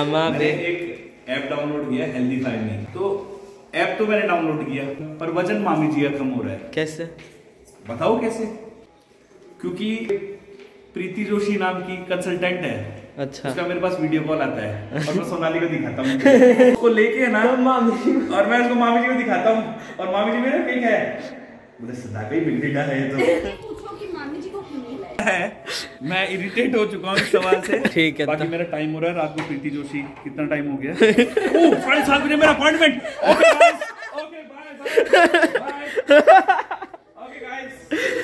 मैंने एक app download किया हेल्दी फ़ार्मिंग तो ऐप तो मैंने डाउनलोड किया पर वज़न मामी जी का कम हो रहा है। कैसे? बताओ कैसे? क्योंकि प्रीति जोशी नाम की कंसल्टेंट है। अच्छा। उसका मेरे पास वीडियो कॉल आता है और मैं सोनाली को दिखाता हूँ। उसको लेके ना मामी और मैं उसको मामी जी को दिखाता हूँ और मामी जी मेरे पिंक है। मुझे सदा का ही बिगड़ी है तो पूछो कि मामी जी को क्यों नहीं लाया है। मैं इरिटेट हो चुका हूँ इस सवाल से। ठीक है, बाकी तो- मेरा टाइम हो रहा है रात को प्रीति जोशी कितना टाइम हो गया? साढ़े सात बजे मेरा appointment okay okay bye okay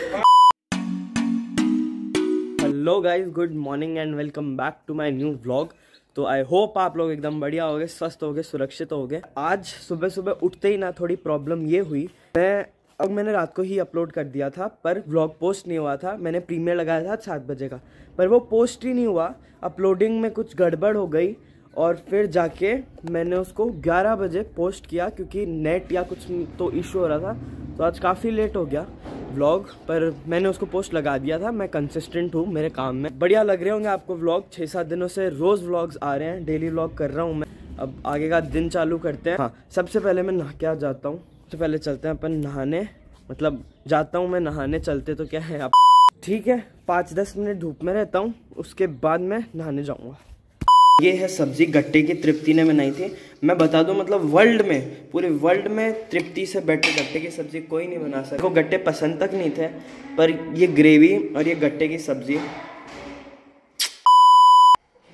hello guys good morning and welcome back to my new vlog तो आई होप आप लोग एकदम बढ़िया होगे स्वस्थ होगे सुरक्षित होगे। आज सुबह सुबह उठते ही ना थोड़ी प्रॉब्लम ये हुई। मैं अब मैंने रात को ही अपलोड कर दिया था, पर व्लॉग पोस्ट नहीं हुआ था। मैंने प्रीमियर लगाया था सात बजे का, पर वो पोस्ट ही नहीं हुआ। अपलोडिंग में कुछ गड़बड़ हो गई, और फिर जाके मैंने उसको 11 बजे पोस्ट किया, क्योंकि नेट या कुछ तो इशू हो रहा था। तो आज काफ़ी लेट हो गया व्लॉग पर मैंने उसको पोस्ट लगा दिया था। मैं कंसिस्टेंट हूँ मेरे काम में। बढ़िया लग रहे होंगे आपको व्लॉग छः सात दिनों से रोज़ व्लॉग्स आ रहे हैं डेली व्लॉग कर रहा हूँ मैं। अब आगे का दिन चालू करते हैं। हाँ सबसे पहले मैं नहा के आ जाता हूँ। सबसे पहले चलते हैं अपन नहाने। मतलब जाता हूँ मैं नहाने, चलते तो क्या है आप? ठीक है पाँच दस मिनट धूप में रहता हूँ, उसके बाद मैं नहाने जाऊँगा। ये है सब्ज़ी, गट्टे की तृप्ति ने बनाई थी। मैं बता दूँ मतलब वर्ल्ड में, पूरे वर्ल्ड में तृप्ति से बेटर गट्टे की सब्ज़ी कोई नहीं बना सकता। वो गट्टे पसंद तक नहीं थे, पर ये ग्रेवी और ये गट्टे की सब्ज़ी।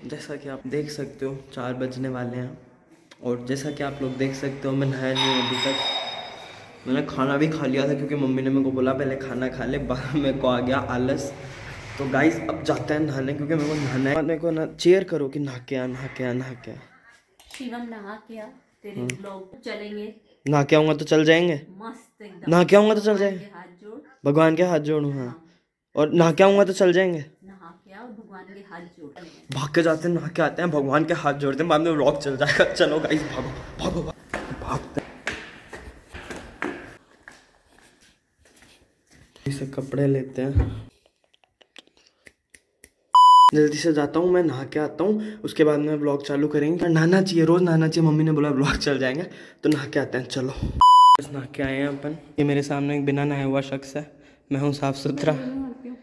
जैसा कि आप देख सकते हो, चार बजने वाले हैं, और जैसा कि आप लोग देख सकते हो, मैं नहाया नहीं अभी तक। मैंने खाना भी खा लिया था क्योंकि मम्मी ने मेरे को बोला पहले खाना खा ले बाद में मेरे को आ गया आलस। तो गाइस अब जाते हैं नहाने क्योंकि मेरे को नहाना है। मेरे को ना चेयर करो कि नहा के आ नहा के आ नहा के आ। शिवम नहा के आ तेरे ब्लॉग चलेंगे। नहा के आऊँगा तो चल जाएँगे? मस्त एकदम। नहा के आऊँगा तो चल जाएँगे? हाथ जोड़। भगवान के हाथ जोड़ू हाँ। और नहा के आऊँगा तो चल जाएँगे? नहा के आ भगवान के हाथ जोड़। भाग के जाते हैं नहा के आते हैं भगवान के हाथ जोड़ते हैं बाद में व्लॉग चल जाएगा। चलो गाइस भागो भागो भागो भागते हैं। से कपड़े लेते हैं। जल्दी से जाता हूँ, मैं नहा के आता हूँ। उसके बाद में ब्लॉग चालू करेंगे। नहाना चाहिए, रोज नहाना चाहिए। मम्मी ने बोला ब्लॉग चल जाएँगे तो नहा के आते हैं, चलो। बस नहा के आए हैं अपन। ये मेरे सामने एक बिना नहाया हुआ शख्स है। मैं हूँ साफ़ सुथरा।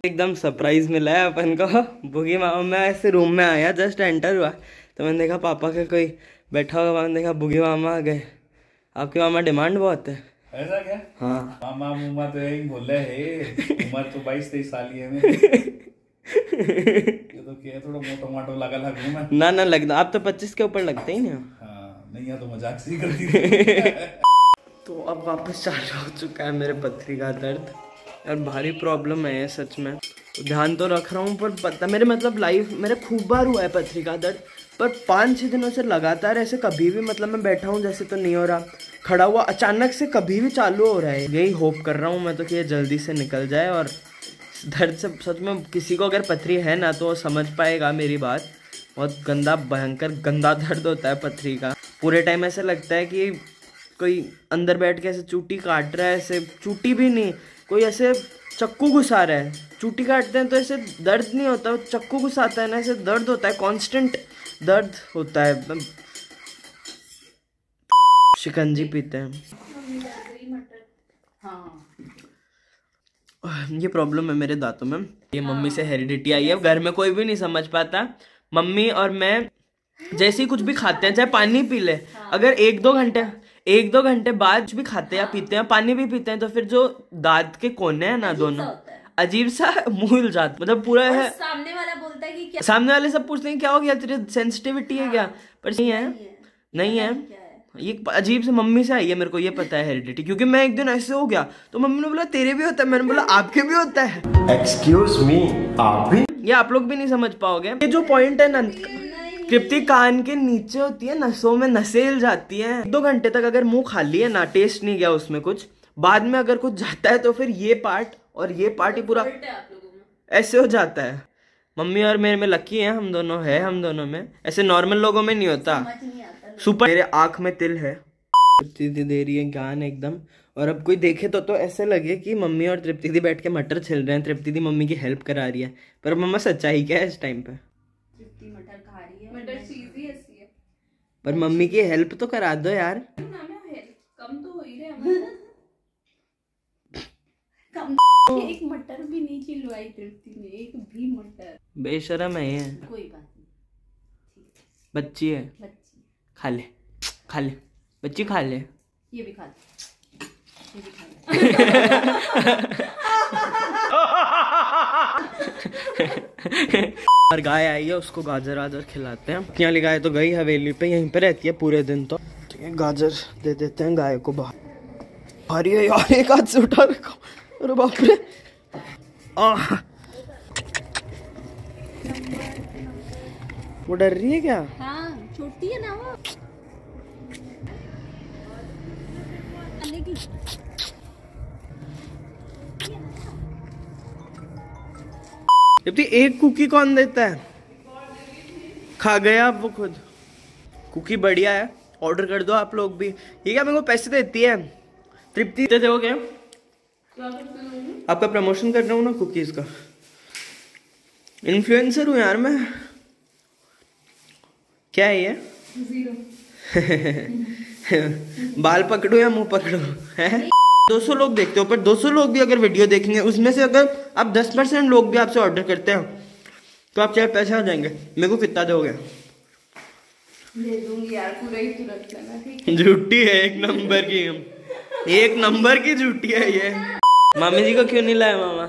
एकदम सरप्राइज़ मिला है अपन को। बुगी मामा मैं ऐसे रूम में आया जस्ट एंटर हुआ। तो मैंने देखा पापा का कोई बैठा हुआ, मैंने देखा बुगी मामा आ गए। आपके मामा डिमांड बहुत है। ऐसा क्या? हाँ। मामा मुमा तो यही बोल है उम्र तो बाईस तेईस साल की है मेरी ये तो क्या थोड़ा मोटो मोटो लगा लगा मैं ना ना लगता आप तो पच्चीस के ऊपर लगते ही नहीं हो। हाँ नहीं यहाँ तो मज़ाक सी करती थी तो अब वापस चालू हो चुका है मेरे पथरी का दर्द और भारी प्रॉब्लम है सच में। तो ध्यान तो रख रहा हूँ पर पता मेरे मतलब लाइफ मेरे खूब बार हुआ है पथरी का दर्द। पर पाँच छः दिनों से लगातार ऐसे कभी भी मतलब मैं बैठा हूँ, जैसे तो नहीं हो रहा, खड़ा हुआ, अचानक से कभी भी चालू हो रहा है। यही होप कर रहा हूँ मैं तो कि ये जल्दी से निकल जाए और दर्द से सच में किसी को अगर पथरी है ना तो समझ पाएगा मेरी बात। बहुत गंदा, भयंकर, गंदा दर्द होता है पथरी का। पूरे टाइम ऐसा लगता है कि कोई अंदर बैठ के ऐसे चूटी काट रहा है, ऐसे चूटी भी नहीं, कोई ऐसे चक्कू घुसा रहा है। चूटी काटते हैं तो ऐसे दर्द नहीं होता चक्कू घुसाता है ना, ऐसे दर्द होता है कांस्टेंट दर्द होता है शिकंजी पीते हैं। हाँ ये प्रॉब्लम है मेरे दांतों में। ये मम्मी से हेरिडिटी आई है। घर में कोई भी नहीं समझ पाता। मम्मी और मैं जैसे ही कुछ भी खाते हैं चाहे पानी पी ले। अगर एक दो घंटे एक दो घंटे बाद कुछ भी खाते हैं या पीते हैं पानी भी पीते हैं तो फिर जो दांत के कोने हैं ना दोनों अजीब सा मुँह हिल जाता मतलब पूरा है। सामने कि क्या? सामने वाले सब पूछते हैं क्या हो गया? तेरे सेंसिटिविटी है क्या? पर नहीं है। नहीं है। है। ये अजीब से मम्मी से आई है मेरे को ये पता है हेरिडिटी क्योंकि मैं एक दिन ऐसे हो गया तो मम्मी ने बोला तेरे भी होता है? मैंने बोला आपके भी होता है। एक्सक्यूज मी आप भी? ये आप लोग भी नहीं समझ पाओगे। ये जो पॉइंट है ना कृप्ति कान के नीचे होती है नसों में नसें हिल जाती है। दो घंटे तक अगर मुँह खाली है ना टेस्ट नहीं गया उसमें कुछ बाद में अगर कुछ जाता है तो फिर ये पार्ट और ये पार्ट ही पूरा उल्टा है आप लोगों में। ऐसे हो जाता है। मम्मी और मेरे में लकी है हम दोनों है हम दोनों में। ऐसे नॉर्मल लोगों में नहीं होता। समझ नहीं आता सुपर मेरे आँख में तिल है। तृप्ति दे रही है ज्ञान एकदम। और अब कोई देखे तो तो ऐसे लगे कि मम्मी और तृप्ति दी बैठ के मटर छिल रहे हैं तृप्ति दी मम्मी की हेल्प करा रही है। पर मम्मा सच्चाई क्या है इस टाइम पे? तृप्ति मटर खा रही है मटर चीज़ ही ऐसी है। पर मम्मी की हेल्प तो करा दो यार। कम तो हो ही रहे हमारा एक मटर भी नहीं खिलवाई तृप्ति ने एक भी मटर। बेशरम है ये। कोई बात नहीं। बच्ची है। बच्ची। खा ले खा ले। बच्ची खा ले। ये भी खा ले। ये भी खा ले। और गाय आई है उसको गाजर वाजर खिलाते हैं। यहाँ वाली गाय तो गई हवेली पे यहीं पे रहती है पूरे दिन तो। ठीक है गाजर दे देते हैं गाय को बाहर। भारी है यार एक हाथ से उठा रखा अरे बाप रे। वो डर रही है क्या? हाँ छोटी है ना वो। एक कुकी कौन देता है? खा गया आप वो खुद। कुकी बढ़िया है। ऑर्डर कर दो आप लोग भी। ये क्या मेरे को पैसे देती है? तृप्ति देते हो क्या? आपका प्रमोशन कर रहा हूँ ना कुकीज का। इन्फ्लुएंसर हूँ यार मैं। क्या है ये? बाल पकड़ो या मुँह पकड़ो है? 200 लोग देखते हो पर 200 लोग भी अगर वीडियो देखेंगे उसमें से अगर आप 10 परसेंट लोग भी आपसे ऑर्डर करते हैं तो आप चाहे पैसे आ जाएँगे। मेरे को कितना दोगे? झूठी है एक नंबर की। एक नंबर की झूठी है ये। मामी जी को क्यों नहीं लाए मामा?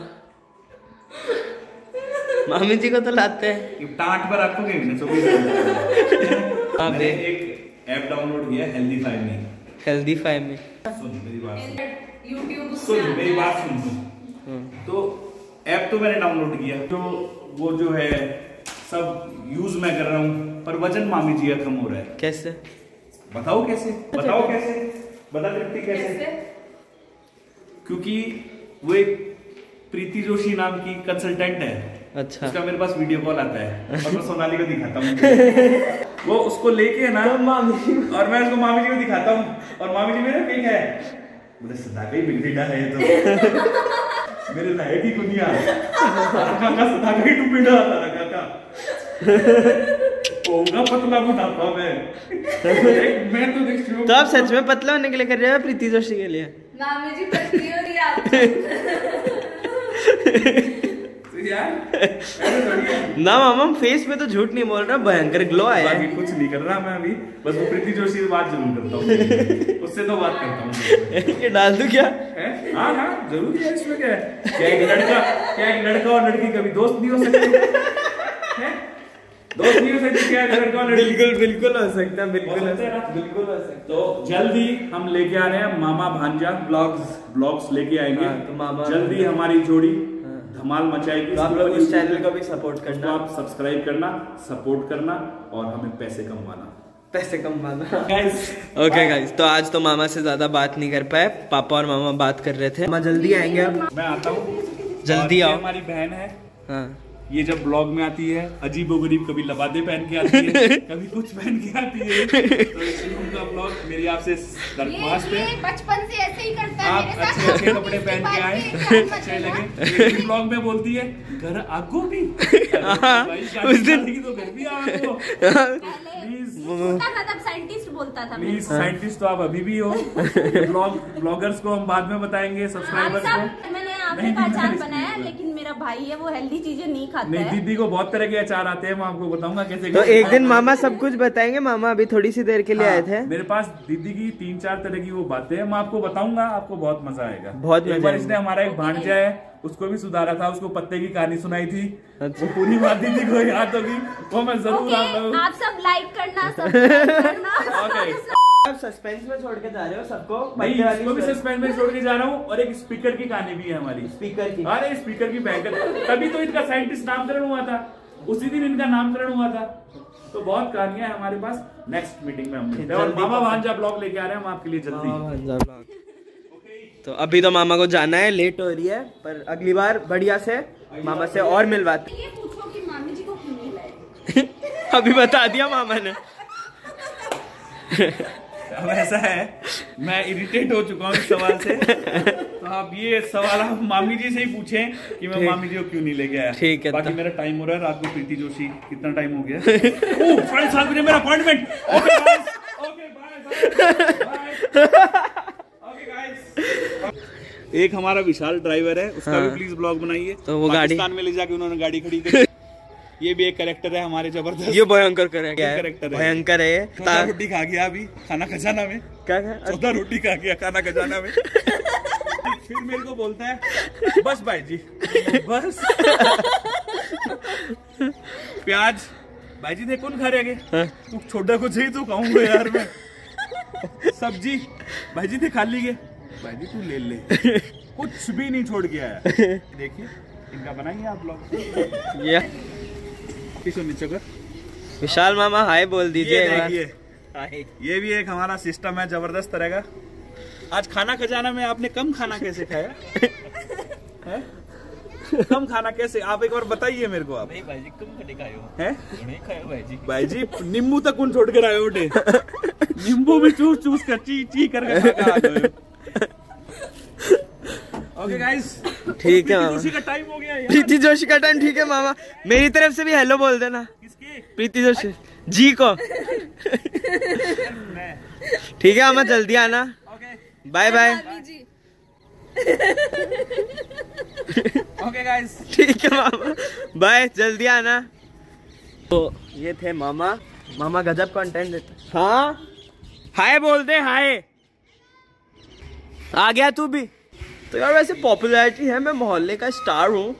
मामी जी को तो लाते हैं। टाट पर आपको घंटे हाँ मैंने एक ऐप डाउनलोड किया हेल्दी फाइव में। हेल्दी फाइव में। सुन मेरी बात सुन। सुन मेरी बात सुन सुन। तो ऐप तो मैंने डाउनलोड किया। तो वो जो है सब यूज़ मैं कर रहा हूँ पर वज़न मामी जी का कम हो रहा है। कैसे? बताओ कैसे? बताओ कैसे? बता तृप्ति कैसे? क्योंकि वो एक प्रीति जोशी नाम की कंसल्टेंट है। अच्छा। उसका मेरे पास वीडियो कॉल आता है और मैं सोनाली को दिखाता हूँ। वो उसको लेके है ना मामी। और मैं उसको मामी जी को दिखाता हूँ। और मामी जी मेरा कहीं है। बोले सदा का ही बिगड़ी है तो। मेरे लायक ही दुनिया काका सदा का ही टुपिड़ा काका होगा पतला मुनाफा में। मैं तो देख तो आप सच में पतला होने के लिए कर रहे हो प्रीति जोशी के लिए? मामी जी हो रही है आप तो है। ना मामा फेस पे तो झूठ नहीं बोल रहा भयंकर ग्लो आया बाकी है कुछ नहीं कर रहा मैं अभी। बस वो प्रीति जोशी से बात ज़रूर करता हूँ। उससे तो बात करता हूँ। ये डाल दूँ क्या? है? हाँ हाँ ज़रूरी है इसमें क्या है? क्या एक लड़का क्या एक लड़का और लड़की कभी दोस्त नहीं हो सकते हैं? दोस्त नहीं हो सकते क्या एक लड़का और लड़की बिल्कुल बिल्कुल हो सकता है बिल्कुल हो हो है है, बिल्कुल हो सकता। है। तो जल्दी हम लेके आ रहे हैं मामा भांजा ब्लॉग्स ब्लॉग्स लेके आएँगे। हाँ, तो मामा- जल्दी हमारी जोड़ी धमाल मचाएगी। तो आप लोग इसको- चैनल को भी सपोर्ट करना। आप सब्सक्राइब करना सपोर्ट करना और हमें पैसे कमवाना पैसे कमाना। गाइस ओके गाइस तो आज तो मामा से ज़्यादा बात नहीं कर पाए। पापा और मामा बात कर रहे थे। मामा जल्दी आएँगे मैं आता हूँ। जल्दी आओ। हमारी बहन है। हाँ। ये जब ब्लॉग में आती है अजीब गरीब कभी लबादे पहन के आती है कभी कुछ पहन के आती है। तो उनका ब्लॉग मेरी आपसे दरख्वास्त है। बचपन से ऐसे ही करता है आप अच्छे अच्छे कपड़े पहन के आए। अच्छे लगे ब्लॉग में बोलती है घर आगो भी। उस दिन- की तो घर भी आओ प्लीज़ साइंटिस्ट बोलता था प्लीज़ साइंटिस्ट तो आप अभी भी हो। ब्लॉग ब्लॉगर्स को हम बाद में बताएँगे सब्सक्राइबर्स को। नहीं, पहचान नहीं, बनाया लेकिन मेरा भाई है वो हेल्दी चीज़ें नहीं खाता नहीं है। दीदी को बहुत तरह के अचार आते हैं मैं आपको बताऊँगा कैसे तो एक दिन मामा सब कुछ बताएँगे मामा अभी थोड़ी सी देर के लिए आए थे। हाँ, मेरे पास दीदी की तीन चार तरह की वो बातें मैं आपको बताऊँगा आपको बहुत मज़ा आएगा। बहुत एक बार इसने हमारा एक भांजा है उसको भी सुधारा था उसको पत्ते की कहानी सुनाई थी। अच्छा। वो पूरी बात दीदी को याद होगी वो मैं ज़रूर ओके आप आप सब लाइक करना सब्सक्राइब करना। ओके आप सस्पेंस में छोड़ के जा रहे हो सबको? नहीं इसको भी सस्पेंस में छोड़ के जा रहा हूँ और एक स्पीकर की कहानी भी है हमारी। स्पीकर की। अरे स्पीकर की भयंकर तभी तो इनका साइंटिस्ट नामकरण हुआ था। उसी दिन इनका नामकरण हुआ था। तो बहुत कहानियाँ हैं हमारे पास। नेक्स्ट मीटिंग में हम और मामा भांजा ब्लॉग लेके आ रहे हैं हम आपके लिए जल्दी। तो अभी तो मामा को जाना है लेट हो रही है पर अगली बार बढ़िया से मामा से और मिलवाते। ये पूछो कि मामी जी को क्यों नहीं लाए? अभी बता दिया मामा ने। अब ऐसा है मैं इरिटेट हो चुका हूँ इस सवाल से। तो आप ये सवाल आप मामी जी से ही पूछें कि मैं मामी जी को क्यों नहीं ले गया ठीक है, बाकी तो- मेरा टाइम हो रहा है रात को प्रीति जोशी कितना टाइम हो गया? ओह, साढ़े सात बजे मेरा appointment okay guys okay bye bye okay guys एक हमारा विशाल ड्राइवर है उसका हाँ। भी। प्लीज़ ब्लॉग बनाइए। तो वो गाड़ी- में ले जाके उन्होंने गाड़ी खड़ी करी। ये भी एक करेक्टर है हमारे ज़बरदस्त। ये भयंकर करे क्या है। है। भयंकर है। चौदह रोटी खा गया अभी खाना खजाना में। क्या क्या चौदह रोटी खा गया खाना खजाना में। फिर मेरे को बोलता है बस भाई जी बस। प्याज भाई जी ने कौन खा रहे हाँ। तू छोटा कुछ ही तो खाऊँगा यार मैं। सब्ज़ी भाई जी ने खा ली है भाई जी तू ले ले। कुछ भी नहीं छोड़ के आया। देखिए इनका बनाइए आप लोग। ये। किसो नीचे कर। विशाल मामा हाय बोल दीजिए ये। ये भी एक हमारा सिस्टम है ज़बरदस्त तरह का। आज खाना खजाना में आपने कम खाना कैसे खाया? कम खाना कैसे? आप एक बार बताइए मेरे को आप। हैं? भाई जी। नींबू तक कौन छोड़ कर आए उठे? नींबू भी चूस चूस कर ची ची कर ओके गाइस ठीक है मामा। का टाइम हो गया प्रीति जोशी का टाइम ठीक है मामा। मेरी तरफ़ से भी हेलो बोल देना। किसके? प्रीति जोशी। जी को। ठीक है मामा जल्दी आना। बाय बाय ओके गाइस ठीक है मामा। बाय जल्दी आना। तो ये थे मामा। मामा गजब कंटेंट देते हाँ। हाय बोल दे हाय। आ गया तू भी। तो यार वैसे पॉपुलैरिटी है मैं मोहल्ले का स्टार हूँ।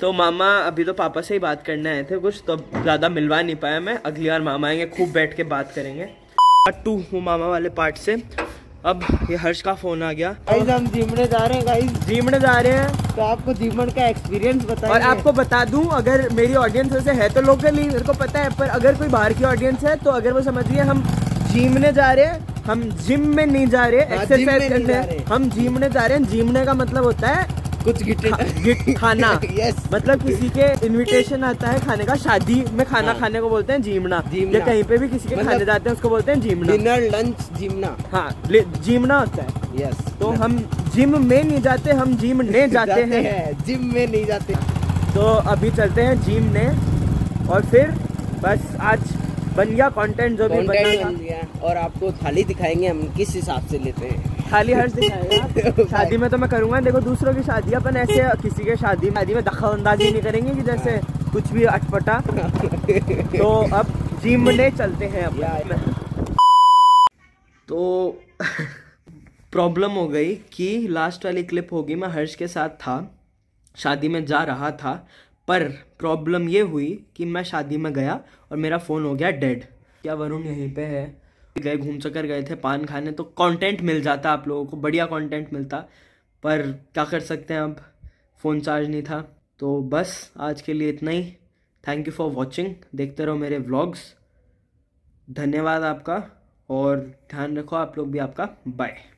तो मामा अभी तो पापा से ही बात करने आए थे कुछ तो ज़्यादा मिलवा नहीं पाया मैं। अगली बार मामा आएँगे खूब बैठ के बात करेंगे। पार्ट टू हूँ मामा वाले पार्ट से। अब ये हर्ष का फ़ोन आ गया। गाइस हम जिमने जा रहे हैं गाइस जीमने जा रहे हैं। तो आपको जीवन का एक्सपीरियंस बताएँगे। और आपको बता दूँ अगर मेरी ऑडियंस वैसे है तो लोकल ही मेरे को पता है पर अगर कोई बाहर की ऑडियंस है तो अगर वो समझ समझिए हम जिमने जा रहे हैं हम जिम में नहीं जा रहे हाँ, एक्सरसाइज नहीं करने। हम जिमने जा रहे हैं। जिमने का मतलब होता है कुछ गिटे खा, गिट खाना। यस मतलब किसी के इनविटेशन आता है खाने का। शादी में खाना हाँ। खाने को बोलते हैं जीमना। जीमना। या कहीं पे भी किसी के मतलब- खाने जाते हैं उसको बोलते हैं जीमना। Dinner lunch जिमना। हाँ जीमना होता है। यस तो हम जिम में नहीं जाते हम जिम ने जाते हैं। जिम में नहीं जाते। तो अभी चलते हैं जिम ने। और फिर बस आज बन गया कंटेंट जो भी बन गया और आपको थाली दिखाएँगे हम किस हिसाब से लेते हैं। खाली हर्ष दिखाएगा शादी में तो मैं करूँगा। देखो दूसरों की शादी अपन ऐसे किसी के शादी शादी में दखल अंदाजी नहीं करेंगे कि जैसे कुछ भी अटपटा। तो अब जिम ने चलते हैं अब तो प्रॉब्लम हो गई कि लास्ट वाली क्लिप होगी। मैं हर्ष के साथ था। शादी में जा रहा था। पर प्रॉब्लम ये हुई कि मैं शादी में गया और मेरा फ़ोन हो गया डेड क्या वरुण यहीं पे है? गए घूम चकर गए थे पान खाने तो कंटेंट मिल जाता आप लोगों को, बढ़िया कंटेंट मिलता. पर क्या कर सकते हैं अब? फ़ोन चार्ज नहीं था. तो बस आज के लिए इतना ही. थैंक यू फॉर वॉचिंग देखते रहो मेरे व्लॉग्स धन्यवाद आपका और ध्यान रखो आप लोग भी आपका. बाय